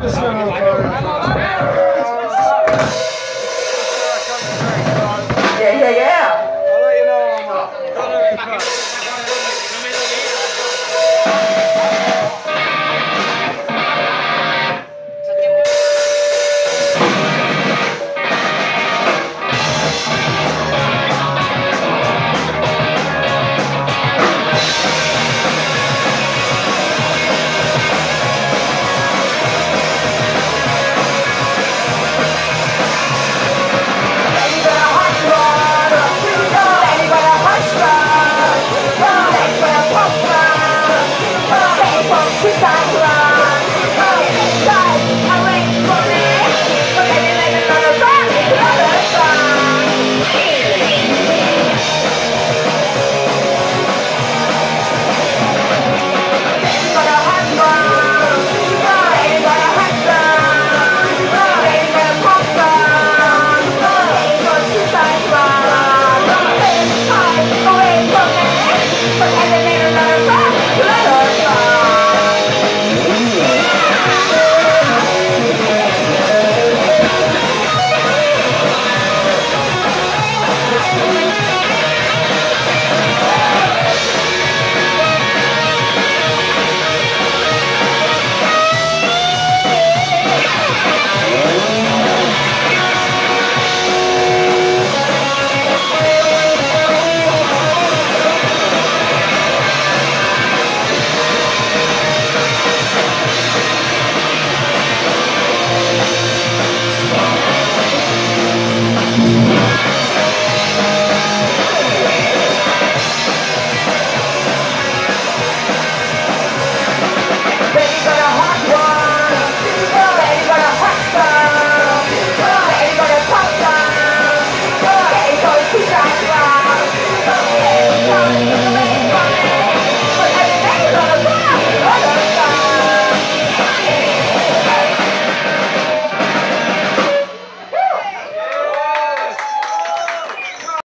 Just gonna- Wow.